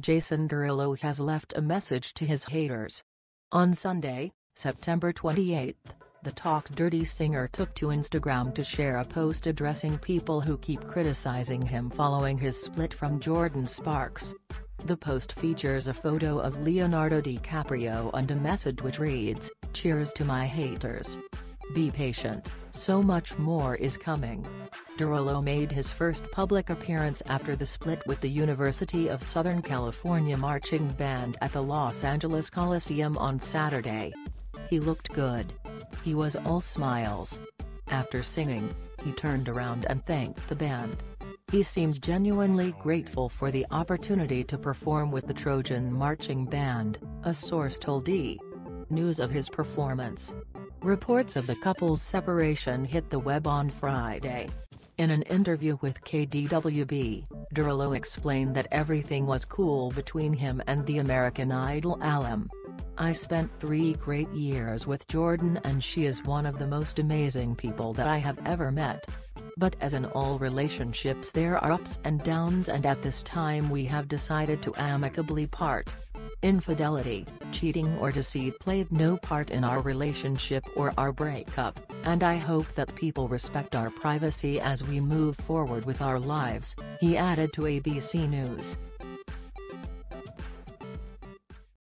Jason Derulo has left a message to his haters. On Sunday, September 28, the Talk Dirty singer took to Instagram to share a post addressing people who keep criticizing him following his split from Jordin Sparks. The post features a photo of Leonardo DiCaprio and a message which reads, Cheers to my haters. Be patient, so much more is coming. Derulo made his first public appearance after the split with the University of Southern California marching band at the Los Angeles Coliseum on Saturday. He looked good. He was all smiles. After singing, he turned around and thanked the band. He seemed genuinely grateful for the opportunity to perform with the Trojan Marching Band, a source told E! News of his performance. Reports of the couple's separation hit the web on Friday. In an interview with KDWB, Derulo explained that everything was cool between him and the American Idol alum. I spent three great years with Jordin and she is one of the most amazing people that I have ever met. But as in all relationships there are ups and downs and at this time we have decided to amicably part. Infidelity, cheating or deceit played no part in our relationship or our breakup, and I hope that people respect our privacy as we move forward with our lives, he added to ABC News.